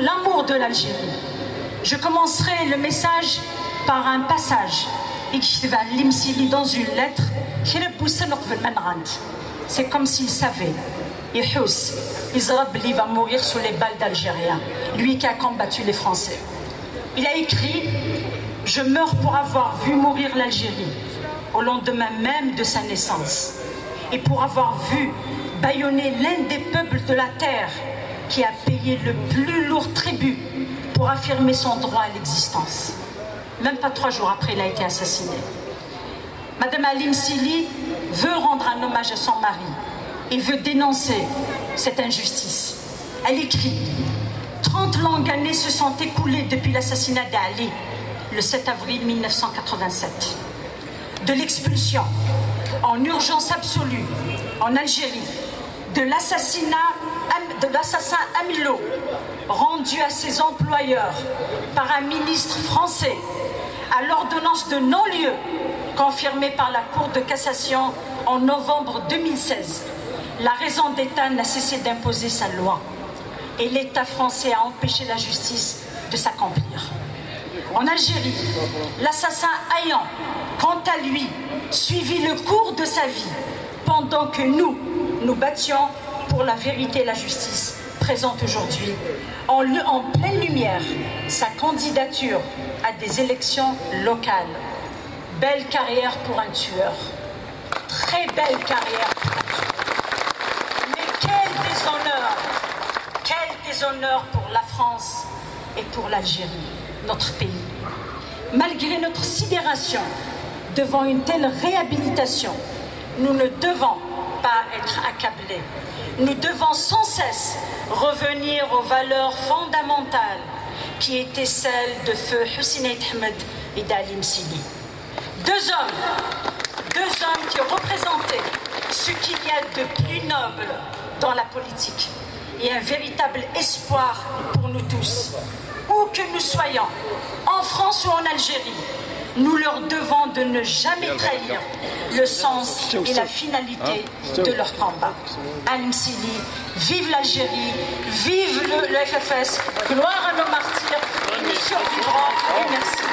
l'amour de l'Algérie. Je commencerai le message par un passage dans une lettre c'est comme s'il savait Israël va mourir sous les balles d'Algériens lui qui a combattu les Français il a écrit je meurs pour avoir vu mourir l'Algérie au lendemain même de sa naissance et pour avoir vu bâillonner l'un des peuples de la terre qui a payé le plus lourd tribut pour affirmer son droit à l'existence. Même pas trois jours après, il a été assassiné. Madame Alim Sili veut rendre un hommage à son mari et veut dénoncer cette injustice. Elle écrit 30 longues années se sont écoulées depuis l'assassinat d'Ali le 7 avril 1987. De l'expulsion en urgence absolue en Algérie de l'assassinat de l'assassin Amilo rendu à ses employeurs par un ministre français à l'ordonnance de non-lieu confirmée par la Cour de cassation en novembre 2016. La raison d'État n'a cessé d'imposer sa loi et l'État français a empêché la justice de s'accomplir. En Algérie, l'assassin ayant, quant à lui, suivi le cours de sa vie pendant que nous, nous battions pour la vérité et la justice, présente aujourd'hui en, pleine lumière sa candidature à des élections locales. Belle carrière pour un tueur. Très belle carrière pour un tueur. Mais quel déshonneur, quel déshonneur pour la France et pour l'Algérie, notre pays. Malgré notre sidération devant une telle réhabilitation, nous ne devons être accablés. Nous devons sans cesse revenir aux valeurs fondamentales qui étaient celles de feu Hussein Ahmed et d'Alim Sidi. Deux hommes, deux hommes qui représentaient ce qu'il y a de plus noble dans la politique et un véritable espoir pour nous tous. Où que nous soyons, en France ou en Algérie, nous leur devons de ne jamais trahir le sens et la finalité de leur combat. Al-Msili, vive l'Algérie, vive le, FFS, gloire à nos martyrs, nous survivrons merci.